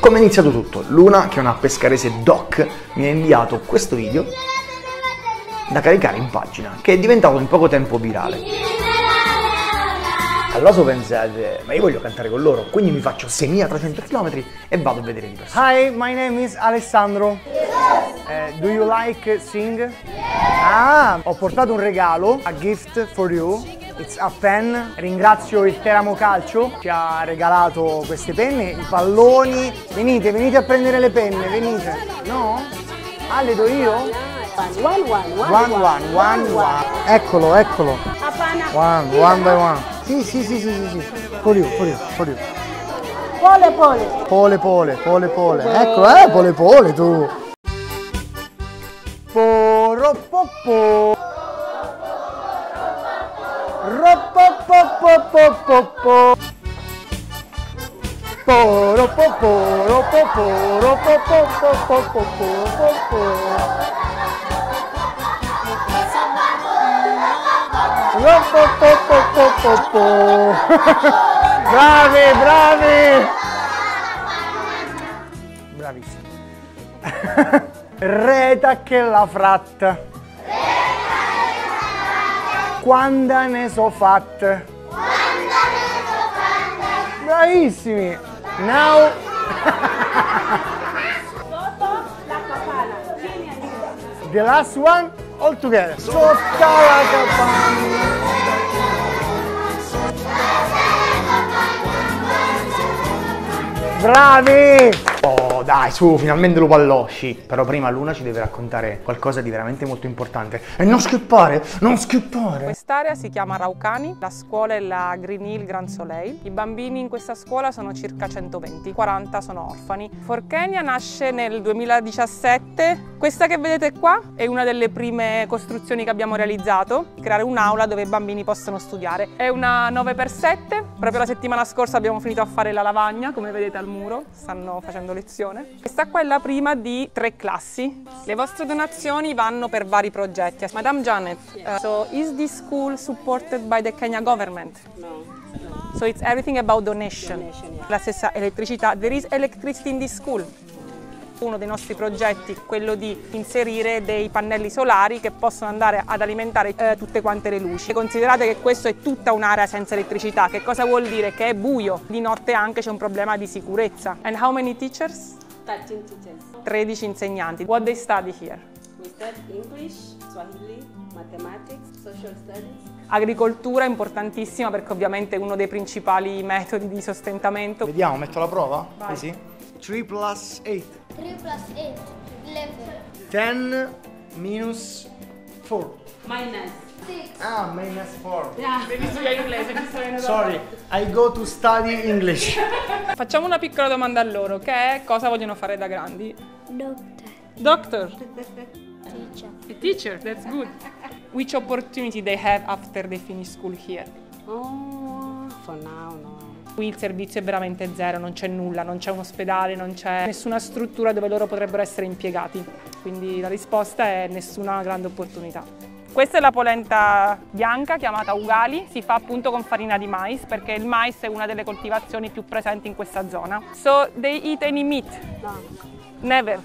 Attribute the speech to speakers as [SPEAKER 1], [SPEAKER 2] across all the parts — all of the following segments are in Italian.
[SPEAKER 1] Come è iniziato tutto? Luna, che è una pescarese doc, mi ha inviato questo video da caricare in pagina, che è diventato in poco tempo virale. Allora so pensate, ma io voglio cantare con loro, quindi mi faccio 6300 km e vado a vedere di persona.
[SPEAKER 2] Hi, my name is Alessandro. Uh, do you like sing? Ah, ho portato un regalo, a gift for you. It's a pen. Ringrazio il Teramo Calcio, ci ha regalato queste penne, i palloni. Venite, venite a prendere le penne, venite. No? Ah, le do io?
[SPEAKER 3] One, one, one,
[SPEAKER 2] One, one, one, one. Eccolo, eccolo. One, one by one. Sì, sì, sì, sì, sì, sì. For you, for you, for you.
[SPEAKER 3] Pole, pole.
[SPEAKER 2] Pole, pole, pole, pole. Ecco, eh, pole, pole, tu. Poropoppo. Ropopopopopoppo. Poropoppo, ropoppo, ropopopopopopopoppo. Ropopopopopoppo. Bravi, bravi! Bravissimo. Reta che la fratta. Quando ne so fatte. Bravissimi. Now. The last one all together. Sotto la capanna. Bravi!
[SPEAKER 1] Dai, su, finalmente lo pallosci. Però prima Luna ci deve raccontare qualcosa di veramente molto importante. E non schippare, non schippare.
[SPEAKER 4] Quest'area si chiama Raucani, la scuola è la Green Hill Grand Soleil. I bambini in questa scuola sono circa 120, 40 sono orfani. Forchenia nasce nel 2017. Questa che vedete qua è una delle prime costruzioni che abbiamo realizzato, creare un'aula dove i bambini possono studiare. È una 9x7, proprio la settimana scorsa abbiamo finito a fare la lavagna, come vedete al muro, stanno facendo lezione. Questa qua è la prima di tre classi. Le vostre donazioni vanno per vari progetti. Madame Janet, uh, so is this school supported by the Kenya government?
[SPEAKER 3] No.
[SPEAKER 4] So it's everything about donation.
[SPEAKER 3] Donation, yeah.
[SPEAKER 4] La stessa elettricità. There is electricity in this school. Uno dei nostri progetti è quello di inserire dei pannelli solari che possono andare ad alimentare eh, tutte quante le luci. Considerate che questa è tutta un'area senza elettricità, che cosa vuol dire? Che è buio, di notte anche c'è un problema di sicurezza. And how many teachers?
[SPEAKER 3] 13 teachers.
[SPEAKER 4] 13 insegnanti. What they study here?
[SPEAKER 3] We study English, Swahili, mathematics, social studies.
[SPEAKER 4] Agricoltura importantissima perché ovviamente è uno dei principali metodi di sostentamento.
[SPEAKER 1] Vediamo, metto la prova?
[SPEAKER 4] Vai.
[SPEAKER 1] Così?
[SPEAKER 2] 3 plus 8.
[SPEAKER 5] 3 plus 8, 11.
[SPEAKER 2] 10 minus 4.
[SPEAKER 3] Minus.
[SPEAKER 5] 6.
[SPEAKER 2] Ah, minus 4.
[SPEAKER 3] Yeah.
[SPEAKER 4] Devi studiare inglese, venendo
[SPEAKER 2] Sorry, I go to study English.
[SPEAKER 4] Facciamo una piccola domanda a loro, che è cosa vogliono fare da grandi?
[SPEAKER 5] Doctor.
[SPEAKER 4] Doctor,
[SPEAKER 5] Teacher.
[SPEAKER 4] a teacher, that's good. Which opportunity they have after they finish school here?
[SPEAKER 3] Oh, for now, no.
[SPEAKER 4] Qui il servizio è veramente zero, non c'è nulla, non c'è un ospedale, non c'è nessuna struttura dove loro potrebbero essere impiegati. Quindi la risposta è nessuna grande opportunità. Questa è la polenta bianca chiamata ugali, si fa appunto con farina di mais perché il mais è una delle coltivazioni più presenti in questa zona. So they eat any meat?
[SPEAKER 3] No.
[SPEAKER 4] Never.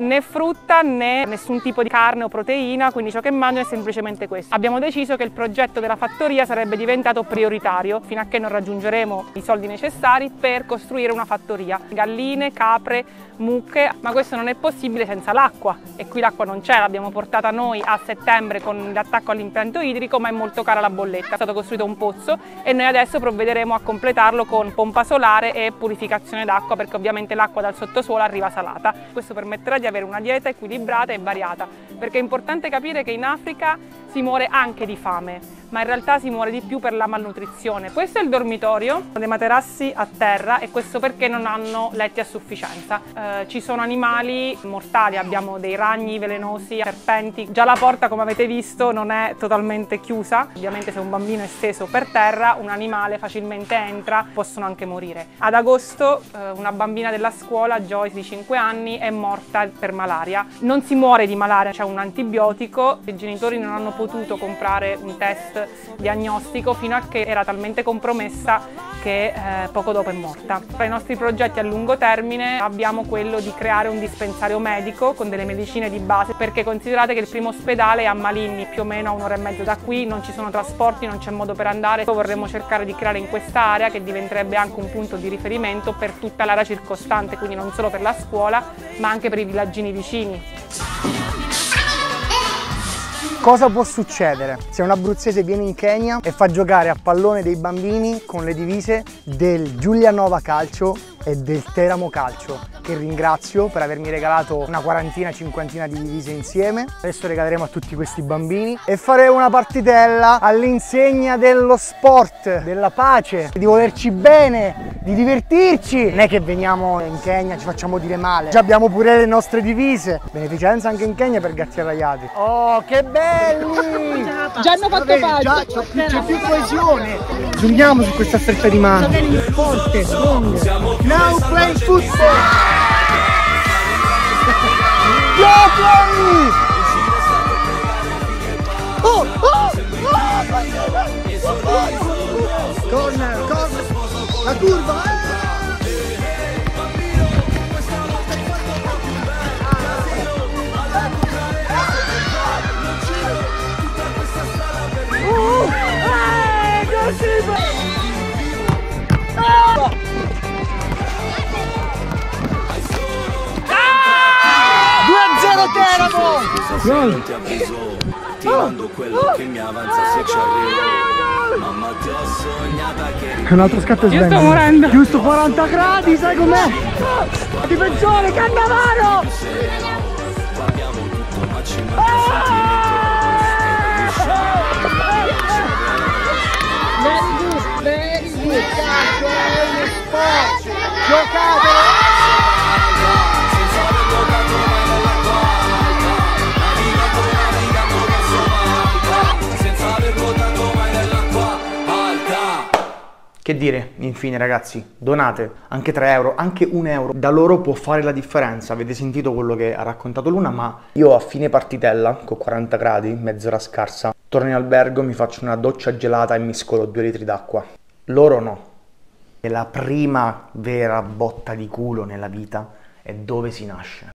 [SPEAKER 4] Né frutta né nessun tipo di carne o proteina, quindi ciò che mangiano è semplicemente questo. Abbiamo deciso che il progetto della fattoria sarebbe diventato prioritario fino a che non raggiungeremo i soldi necessari per costruire una fattoria. Galline, capre, mucche, ma questo non è possibile senza l'acqua e qui l'acqua non c'è, l'abbiamo portata noi a settembre con l'attacco all'impianto idrico, ma è molto cara la bolletta. È stato costruito un pozzo e noi adesso provvederemo a completarlo con pompa solare e purificazione d'acqua perché ovviamente l'acqua dal sottosuolo arriva salata. Questo permetterà di avere una dieta equilibrata e variata, perché è importante capire che in Africa si muore anche di fame, ma in realtà si muore di più per la malnutrizione. Questo è il dormitorio, dei materassi a terra e questo perché non hanno letti a sufficienza. Eh, ci sono animali mortali, abbiamo dei ragni velenosi, serpenti. Già la porta, come avete visto, non è totalmente chiusa. Ovviamente se un bambino è steso per terra, un animale facilmente entra, possono anche morire. Ad agosto eh, una bambina della scuola, Joyce di 5 anni, è morta per malaria. Non si muore di malaria, c'è un antibiotico, i genitori non hanno potuto comprare un test diagnostico fino a che era talmente compromessa che eh, poco dopo è morta. Tra i nostri progetti a lungo termine abbiamo quello di creare un dispensario medico con delle medicine di base perché considerate che il primo ospedale è a Maligni, più o meno a un'ora e mezza da qui, non ci sono trasporti, non c'è modo per andare. Vorremmo cercare di creare in quest'area che diventerebbe anche un punto di riferimento per tutta l'area circostante, quindi non solo per la scuola ma anche per i villaggini vicini.
[SPEAKER 2] Cosa può succedere se un abruzzese viene in Kenya e fa giocare a pallone dei bambini con le divise del Giulianova Calcio e del Teramo Calcio che ringrazio per avermi regalato una quarantina, cinquantina di divise insieme. Adesso regaleremo a tutti questi bambini e faremo una partitella all'insegna dello sport, della pace, di volerci bene, di divertirci. Non è che veniamo in Kenya, ci facciamo dire male. Già abbiamo pure le nostre divise. Beneficenza anche in Kenya per gatti arraiati. Oh, che belli!
[SPEAKER 4] Già hanno fatto pace.
[SPEAKER 2] c'è più, coesione. Giungiamo su questa stretta di mano. Forte, strong. Now play football. Go play! Oh, oh, oh! Corner, corner. La curva.
[SPEAKER 6] non ti avviso Tirando quello che mi avanza se ci arrivo Mamma ti ho sognata che
[SPEAKER 2] Un altro scatto
[SPEAKER 4] Io sto morendo.
[SPEAKER 2] Giusto 40 gradi, sai com'è? Difensore, Cannavaro!
[SPEAKER 6] abbiamo tutto ma ci manca
[SPEAKER 1] Che dire, infine ragazzi, donate anche 3 euro, anche 1 euro, da loro può fare la differenza. Avete sentito quello che ha raccontato Luna, ma io a fine partitella, con 40 gradi, mezz'ora scarsa, torno in albergo, mi faccio una doccia gelata e mi scolo 2 litri d'acqua. Loro no. E la prima vera botta di culo nella vita è dove si nasce.